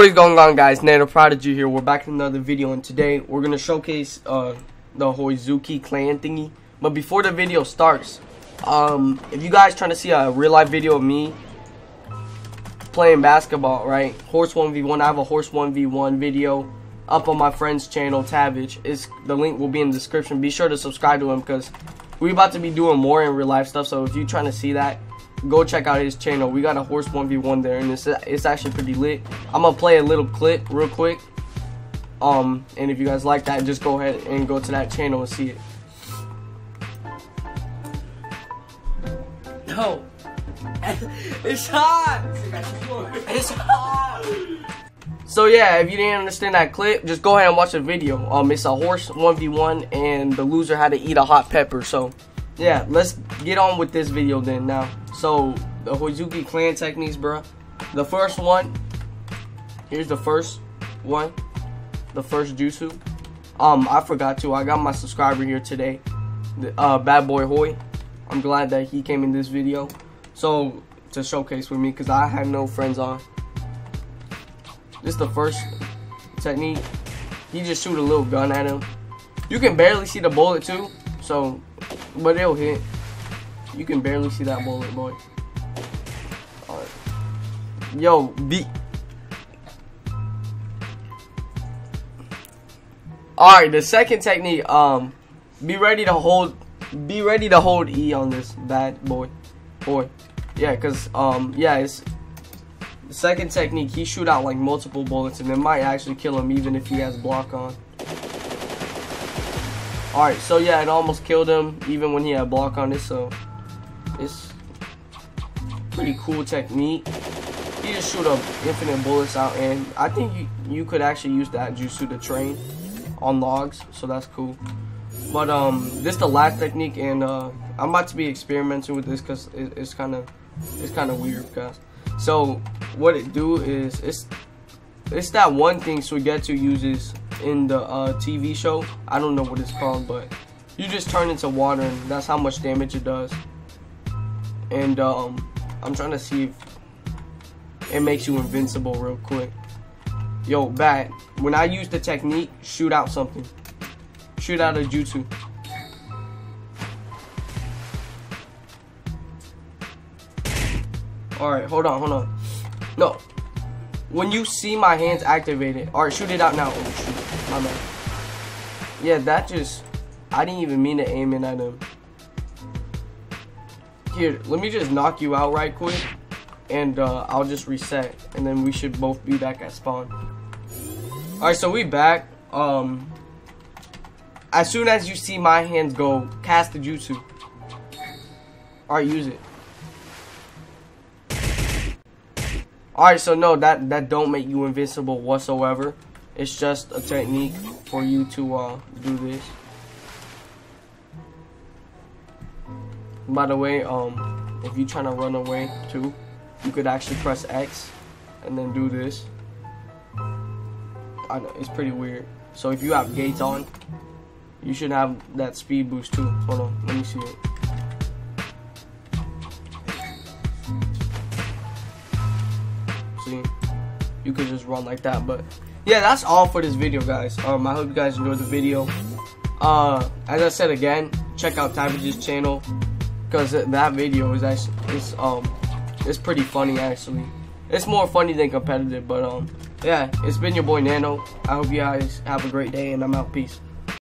What is going on guys, Nano Prodigy here, we're back in another video and today we're going to showcase uh, the Hozuki clan thingy. But before the video starts, um, if you guys trying to see a real life video of me playing basketball, right, Horse 1v1, I have a Horse 1v1 video up on my friend's channel, Tavage. It's, the link will be in the description, be sure to subscribe to him because we about to be doing more in real life stuff, so if you trying to see that, go check out his channel. We got a horse 1v1 there, and it's it's actually pretty lit. I'm gonna play a little clip real quick. Um, and if you guys like that, just go ahead and go to that channel and see it. No. it's hot. It's hot. So yeah, if you didn't understand that clip, just go ahead and watch the video. Um, it's a horse 1v1, and the loser had to eat a hot pepper. So yeah, let's get on with this video then now. So the Hozuki clan techniques, bro. The first one, here's the first one, the first jutsu. Um, I forgot to. I got my subscriber here today, uh, Bad Boy Hoy. I'm glad that he came in this video, so to showcase with me, cause I had no friends on. This is the first technique. He just shoot a little gun at him. You can barely see the bullet too, so but it'll hit. You can barely see that bullet, boy. Yo, be. Alright, the second technique, um, be ready to hold, be ready to hold E on this bad boy, boy. Yeah, cause, um, yeah, it's, the second technique, he shoot out like multiple bullets and it might actually kill him even if he has block on. Alright, so yeah, it almost killed him even when he had block on it, so it's pretty cool technique. He just shoot up infinite bullets out, and I think you, you could actually use that jutsu to train on logs, so that's cool. But um, this is the last technique, and uh, I'm about to be experimenting with this because it, it's kind of it's kind of weird, guys. So what it do is it's it's that one thing Suigetsu uses in the uh, TV show. I don't know what it's called, but you just turn into water, and that's how much damage it does. And um, I'm trying to see if it makes you invincible real quick. Yo, bat. When I use the technique, shoot out something. Shoot out a jutsu. Alright, hold on, hold on. No. When you see my hands activated, alright, shoot it out now. Oh. Yeah, that just... I didn't even mean to aim in at him. Here, let me just knock you out right quick. And uh, I'll just reset. And then we should both be back at spawn. Alright, so we back. Um, As soon as you see my hands go, cast the jutsu. Alright, use it. Alright, so no, that, that don't make you invincible whatsoever. It's just a technique for you to uh, do this. By the way, um, if you're trying to run away too, you could actually press X and then do this. I know, it's pretty weird. So if you have gates on, you should have that speed boost too. Hold on, let me see it. See, you could just run like that, but yeah, that's all for this video, guys. Um, I hope you guys enjoyed the video. Uh, as I said again, check out Tavage's channel because that video is actually it's um it's pretty funny actually. It's more funny than competitive, but um yeah, it's been your boy Nano. I hope you guys have a great day, and I'm out. Peace.